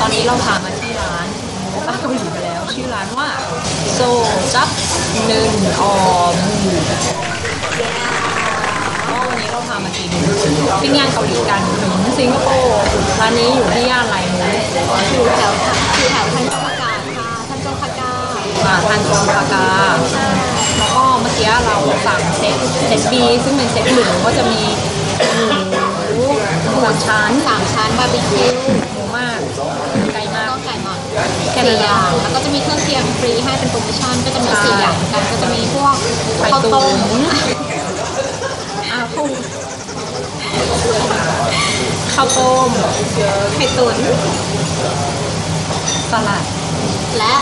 ตอนนี้เราพามาที่ร้านป้าเกาหลีไปแล้ว ชื่อร้านว่า โซจับหนึ่งออมูก็วันนี้เราพามากินปิ้งย่างเกาหลีกันถึงสิงคโปร์ร้านนี้อยู่ที่ย่านอะไรนะอยู่แถวอยู่แถวทันจงพากาค่ะทันจงพากาอ่าทันจงปากาแล้วก็เมื่อกี้เราสั่งเซตเซตบีซึ่งเป็นเซตหนึ่งก็จะมี หมูชั้นสามชั้นบาร์บีคิวหมูมากไกลมากก็ไก่หมอนแค่นั้สี่อย่างแล้วก็จะมีเครื่องเคียงฟรีให้เป็นโปรโมชั่นก็จะมีสี่อย่างกันก็จะมีพวกข้าวต้มอาวข้าวข้าวต้มไข่ตุ๋นสลัดและ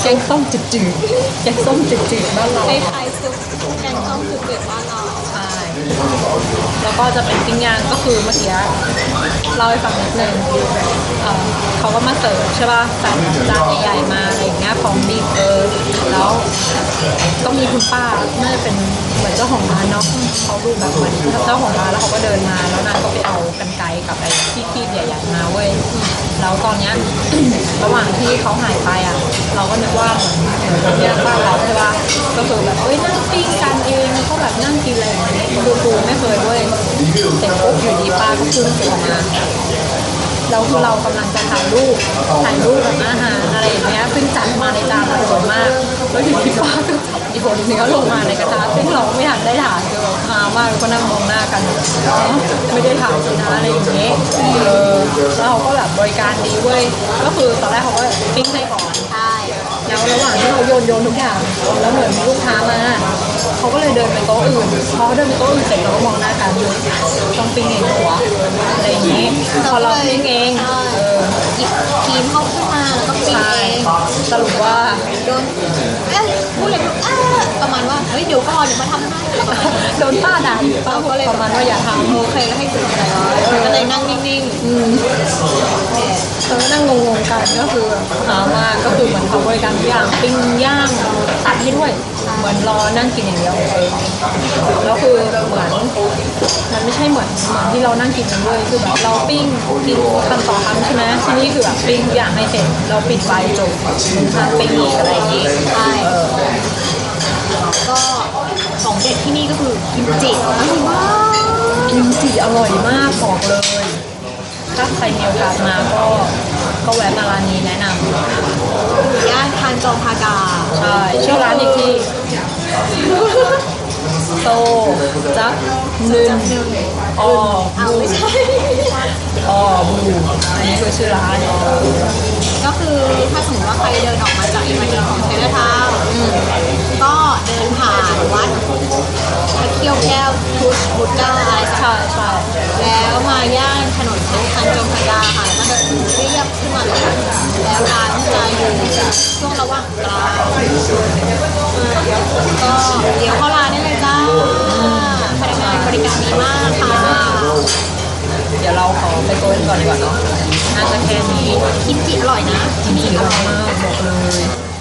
แกงส้มจืดๆแกงส้มจืดๆบ้านเราคล้ายๆซุปแกงส้มซุปเดือดบ้านเรา แล้วก็จะเป็นปิ้งย่างก็คือเมื่อกี้เล่าให้ฟังนิดนึงเขาก็มาเสิร์ฟใช่ป่ะใส่จานใหญ่ๆมาอะไรอย่างเงี้ยของดีเออแล้วก็มีคุณป้าน่าจะเป็นเหมือนเจ้าของร้านเนาะเขาดูแบบเหมือนเจ้าของร้านแล้วเขาก็เดินมาแล้วนางก็ไปเอากันไกรกับไอ้ที่คีบใหญ่ๆมาเว้ยแล้วตอนเนี้ยระหว่างที่เขาหายไปอะ เราก็นึกว่าเหมือนเหมือนที่บ้านเรา ก็คือแบบเอ้ยนั่งปิ้งกันเองก็แบบนั่งกินอะไรอย่างเงี้ยคือกูไม่เคยเว้ยเสร็จปุ๊บอยู่ดีป้าก็ขึ้นตัวมาแล้วคือเรากำลังจะถ่ายรูปถ่ายรูปกับอาหารอะไรอย่างเงี้ยซึ่งจัดมาในจานสวยมากแล้วอยู่ที่ป้าก็จับโยนเนื้อลงมาในกระทะซึ่งเราไม่ทันได้ถ่ายคือแบบฮามากแล้วก็นั่งมอง กันเนาะไม่ได้ถ่ายสินะอะไรอย่างเงี้ยเออแล้วเขาก็แบบบริการดีเว้ย ก็คือตอนแรกเขาก็ปิ้งให้ก่อน ใช่ แล้วระหว่างที่เราโยนโยนทุกอย่าง แล้วเหมือนมีลูกค้ามา เขาก็เลยเดินไปโต๊ะอื่นพอเขาเดินไปโต๊ะอื่นเสร็จเราก็มองหน้ากันต้องปิ้งเองหัวะอะไรอย่างนี้พอเราปิ้งเองใช่เออหยิบครีมเข้าขึ้นมาแล้วก็ปิ้งใช่เองสรุปว่าโดน มาณว่าเฮ้ยเดี๋ยวก่อนเดี๋ยวมาทำให้ประมาณนั้นโดนป้าด่าอีกป้าก็เลยประมาณว่าอย่าทำโอเคแล้วให้ตื่นใจก็เลยนั่งนิ่งอืมเธอก็นั่งงงๆกันก็คือหามากก็คือเหมือนเขาบริการทุกอย่างปิ้งย่างตัดให้ด้วยเหมือนรอนั่งกินอย่างเดียวเออแล้วคือเหมือนมันไม่ใช่เหมือนเหมือนที่เรานั่งกินกันด้วยคือแบบเราปิ้งกินคำต่อคำใช่ไหมที่นี่คือแบบปิ้งทุกอย่างให้เสร็จเราปิดไฟจบมึงห้ามปิ้งอีกอะไรอย่างงี้ๆใช่เออ ก็ของเด็ดที่นี่ ก็คือกิมจิอร่อยมากกิมจิอร่อยมากบอกเลย ถ้าใครมีโอกาสมาก็ก็แวะมาร้านนี้แนะนำย่านทานจองพากา ใช่ชื่อร้านอีกที่โตจักหนึ่งออเอาบูไม่ใช่ออบูอันนี้คือชื่อร้านก็คือถ้าสมมติว่าใครเดินออกมาจากอิมเมอร์ของเซเลทาวน์ เคี้ยวแก้วพุทธบุตรเจ้าอะไรสักใช่ใช่แล้วมาย่านถนนทันจงพากาค่ะแล้วก็เรียบขึ้นมาเลยแล้วร้านจะอยู่ช่วงระหว่างกลางก็เดี๋ยวเข้าร้านได้เลยจ้าพนักงานบริการดีมากค่ะเดี๋ยวเราขอไปโกนก่อนดีกว่าเนาะน่าจะแค่นี้กิมจิอร่อยนะจริงๆอร่อยมากบอกเลย